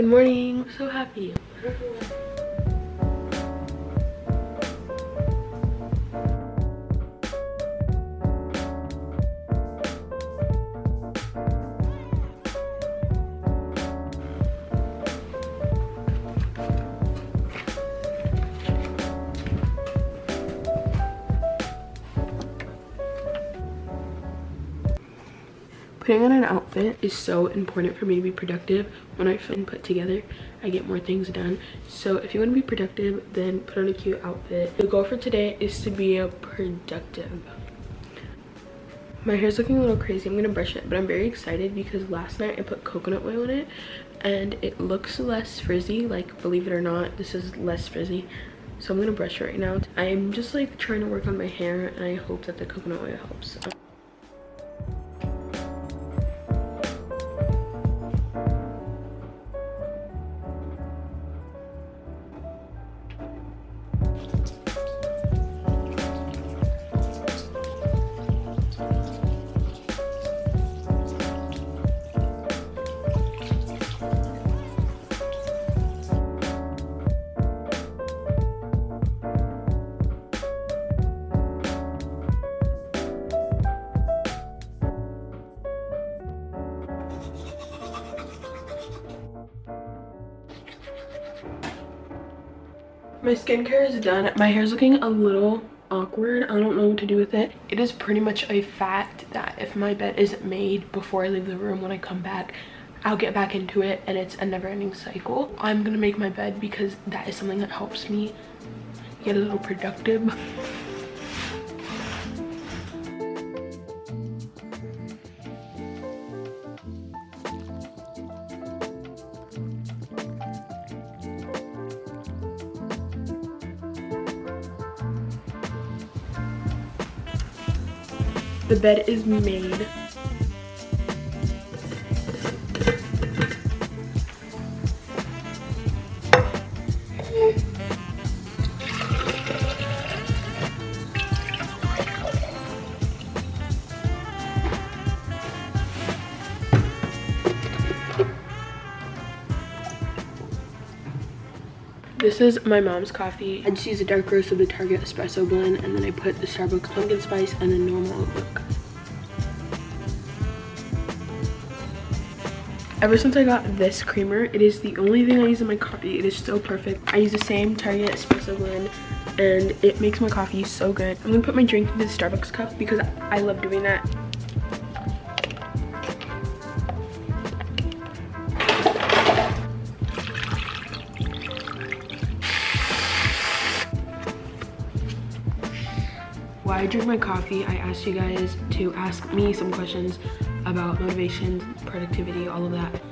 Good morning. I'm so happy. putting on an outfit is so important for me to be productive. When i put together i get more things done. So if you want to be productive then put on a cute outfit. The goal for today is to be a productive. My hair's looking a little crazy. I'm gonna brush it but i'm very excited because last night i put coconut oil in it and it looks less frizzy. Like believe it or not this is less frizzy. So i'm gonna brush it right now. I'm just like trying to work on my hair and i hope that the coconut oil helps my skincare is done. My hair's looking a little awkward. I don't know what to do with it. It is pretty much a fact that if my bed isn't made before i leave the room when i come back i'll get back into it and it's a never-ending cycle. I'm gonna make my bed because that is something that helps me get a little productive The bed is made. This is my mom's coffee. I just use a dark roast of the Target espresso blend and then I put the Starbucks pumpkin spice and then normal oat. Ever since I got this creamer, it is the only thing I use in my coffee. It is so perfect. I use the same Target espresso blend and it makes my coffee so good. I'm gonna put my drink into the Starbucks cup because I love doing that. While I drink my coffee, I asked you guys to ask me some questions about motivation, productivity, all of that.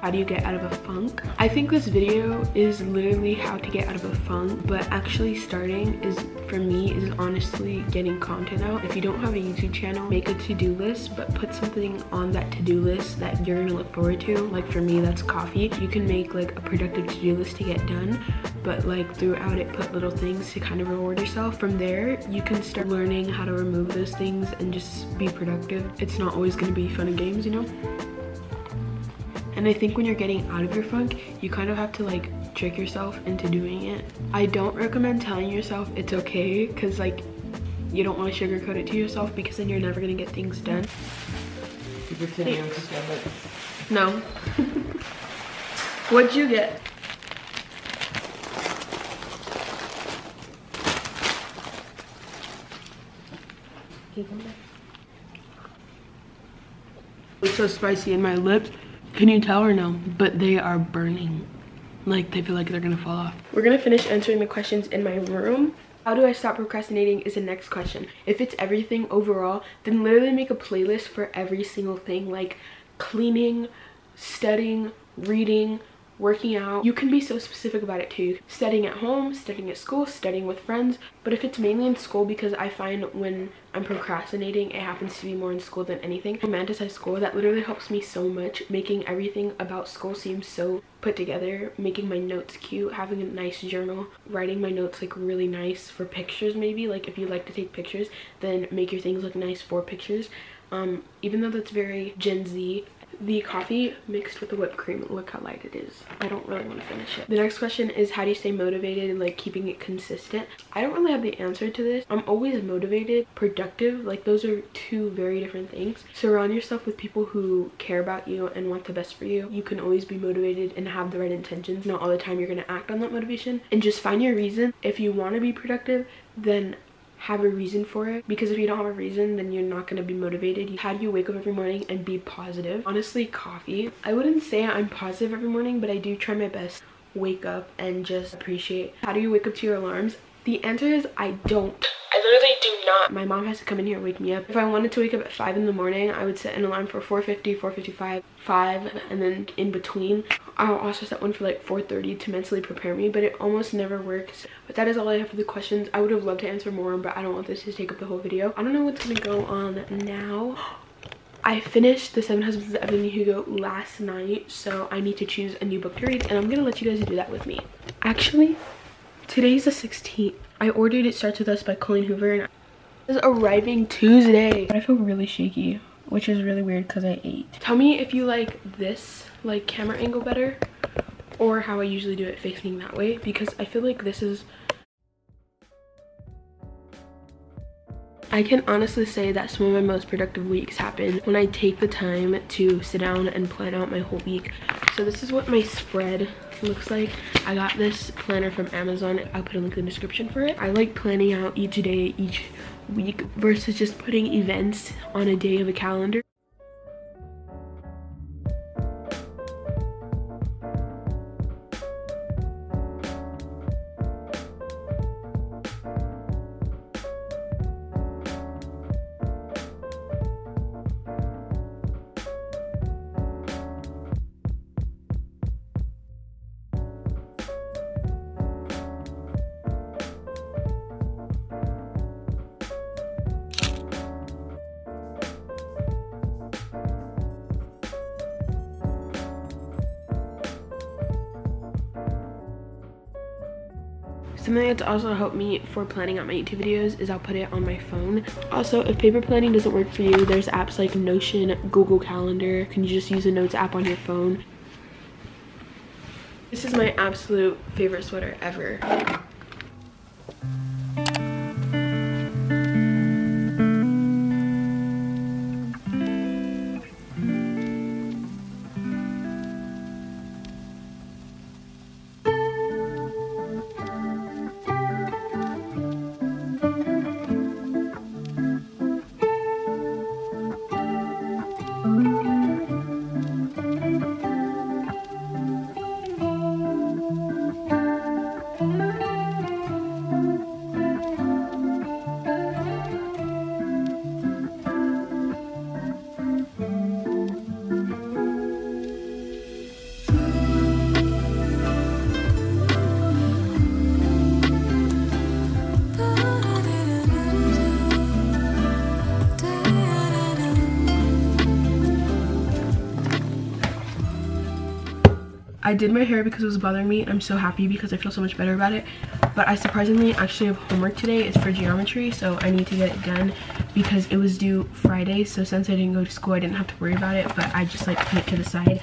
How do you get out of a funk? I think this video is literally how to get out of a funk but actually starting is for me is honestly getting content out. If you don't have a youtube channel make a to-do list but put something on that to-do list that you're gonna look forward to. Like for me that's coffee. You can make like a productive to-do list to get done but like throughout it put little things to kind of reward yourself. From there you can start learning how to remove those things and just be productive. It's not always to be fun and games you know and I think when you're getting out of your funk, you kind of have to like trick yourself into doing it. I don't recommend telling yourself it's okay because like you don't want to sugarcoat it to yourself because then you're never going to get things done. No. What'd you get? It's so spicy in my lips. Can you tell or no? But they are burning. Like they feel like they're gonna fall off. We're gonna finish answering the questions in my room. How do I stop procrastinating is the next question. If it's everything overall, then literally make a playlist for every single thing like cleaning, studying, reading, working out. You can be so specific about it too. Studying at home, studying at school, studying with friends. But if it's mainly in school, because I find when I'm procrastinating, it happens to be more in school than anything. Romanticize school, that literally helps me so much. Making everything about school seem so put together. Making my notes cute, having a nice journal, writing my notes like really nice for pictures maybe. Like if you like to take pictures, then make your things look nice for pictures. Um, even though that's very Gen Z, the coffee mixed with the whipped cream. Look how light it is. I don't really want to finish it. The next question is how do you stay motivated like keeping it consistent? I don't really have the answer to this. I'm always motivated productive like those are two very different things. Surround yourself with people who care about you and want the best for you. You can always be motivated and have the right intentions. Not all the time you're going to act on that motivation. And just find your reason. If you want to be productive then have a reason for it. Because if you don't have a reason then you're not going to be motivated. How do you wake up every morning and be positive? Honestly coffee. I wouldn't say i'm positive every morning but i do try my best wake up and just appreciate. How do you wake up to your alarms? The answer is i don't do not. My mom has to come in here and wake me up. If I wanted to wake up at 5 in the morning, I would set an alarm for 4.50, 4.55, 5, and then in between. I'll also set one for like 4.30 to mentally prepare me, but it almost never works. But that is all I have for the questions. I would have loved to answer more, but I don't want this to take up the whole video. I don't know what's gonna go on now. I finished The Seven Husbands of Evelyn Hugo last night, so I need to choose a new book to read, and I'm gonna let you guys do that with me. Actually, today's the 16th. I ordered It Starts With Us by Colleen Hoover and it's arriving Tuesday. I feel really shaky, which is really weird because I ate. Tell me if you like this like camera angle better or how I usually do it facing that way because I feel like this is I can honestly say that some of my most productive weeks happen when I take the time to sit down and plan out my whole week. So this is what my spread looks like. I got this planner from Amazon. I'll put a link in the description for it. I like planning out each day, each week versus just putting events on a day of a calendar. Something that's also helped me for planning out my YouTube videos is I'll put it on my phone. Also, if paper planning doesn't work for you, there's apps like Notion, Google Calendar. Can you just use the Notes app on your phone? This is my absolute favorite sweater ever. I did my hair because it was bothering me. I'm so happy because I feel so much better about it. But I surprisingly actually have homework today. It's for geometry, so I need to get it done because it was due Friday. So since I didn't go to school, I didn't have to worry about it, but I just like put it to the side.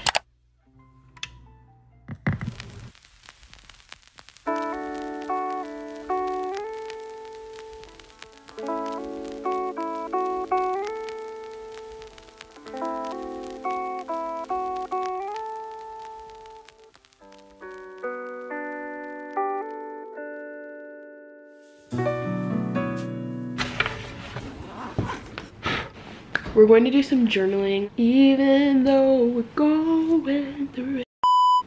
We're going to do some journaling, even though we're going through it.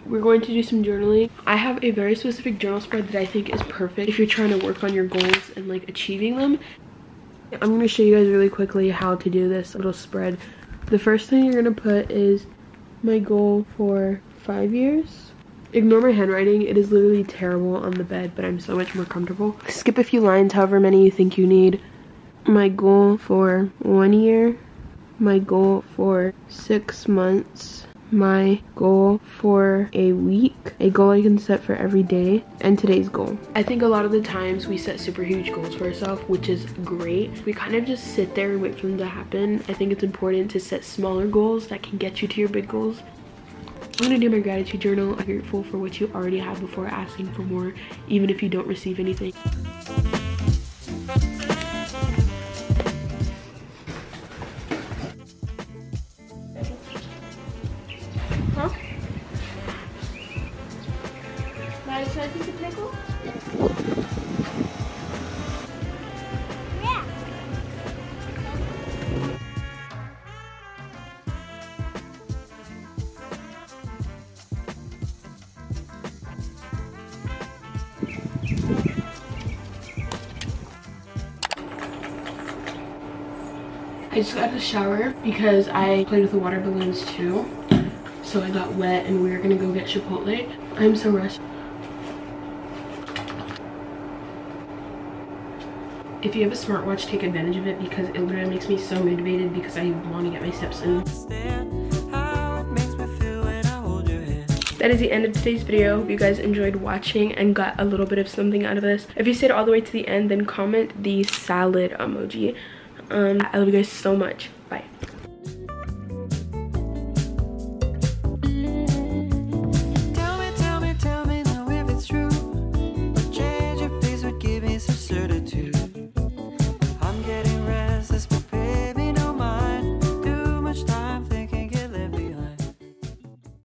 We're going to do some journaling. I have a very specific journal spread that I think is perfect if you're trying to work on your goals and like achieving them. I'm going to show you guys really quickly how to do this little spread. The first thing you're going to put is my goal for five years. Ignore my handwriting. It is literally terrible on the bed, but I'm so much more comfortable. Skip a few lines, however many you think you need. My goal for one year my goal for six months, my goal for a week, a goal I can set for every day, and today's goal. I think a lot of the times we set super huge goals for ourselves, which is great. We kind of just sit there and wait for them to happen. I think it's important to set smaller goals that can get you to your big goals. I'm gonna do my gratitude journal. I'm grateful for what you already have before asking for more, even if you don't receive anything. Just got the shower because I played with the water balloons too. So I got wet and we are gonna go get Chipotle. I'm so rushed. If you have a smartwatch, take advantage of it because it literally makes me so motivated because I want to get my steps in. That is the end of today's video. Hope you guys enjoyed watching and got a little bit of something out of this. If you stayed all the way to the end, then comment the salad emoji. Um, I love you guys so much. Bye.